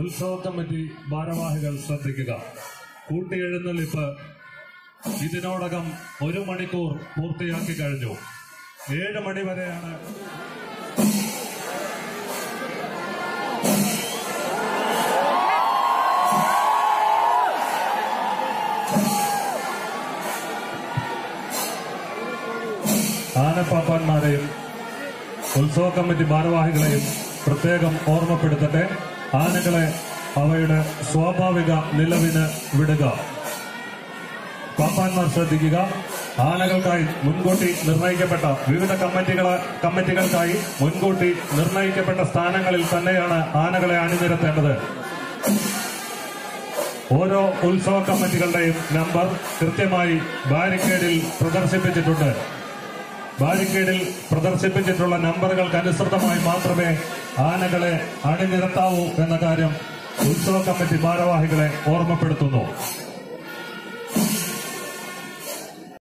ഉത്സവ കമ്മിറ്റി ഭാരവാഹികൾ ശ്രദ്ധിക്കുക. കൂട്ടിയെഴുന്നള്ളിപ്പ് ഇതിനോടകം ഒരു മണിക്കൂർ പൂർത്തിയാക്കി കഴിഞ്ഞു. ഏഴ് മണി വരെയാണ് ആനപ്പാപ്പന്മാരെയും ഉത്സവ കമ്മിറ്റി ഭാരവാഹികളെയും പ്രത്യേകം ഓർമ്മപ്പെടുത്തട്ടെ. ആനകളെ അവയുടെ സ്വാഭാവിക നിലവിന് വിടുക. പാപ്പാന്മാർ ശ്രദ്ധിക്കുക. ആനകൾക്കായി മുൻകൂട്ടി നിർണയിക്കപ്പെട്ട വിവിധ കമ്മിറ്റികളെ കമ്മിറ്റികൾക്കായി മുൻകൂട്ടി നിർണയിക്കപ്പെട്ട സ്ഥാനങ്ങളിൽ തന്നെയാണ് ആനകളെ അണിനിരത്തേണ്ടത്. ഓരോ ഉത്സവ കമ്മിറ്റികളുടെയും നമ്പർ കൃത്യമായി ബാരിക്കേഡിൽ പ്രദർശിപ്പിച്ചിട്ടുണ്ട്. ബാരിക്കേഡിൽ പ്രദർശിപ്പിച്ചിട്ടുള്ള നമ്പറുകൾക്ക് അനുസൃതമായി മാത്രമേ ആനകളെ അണിനിരത്താവൂ എന്ന കാര്യം ഉത്സവ കമ്മിറ്റി ഭാരവാഹികളെ ഓർമ്മപ്പെടുത്തുന്നു.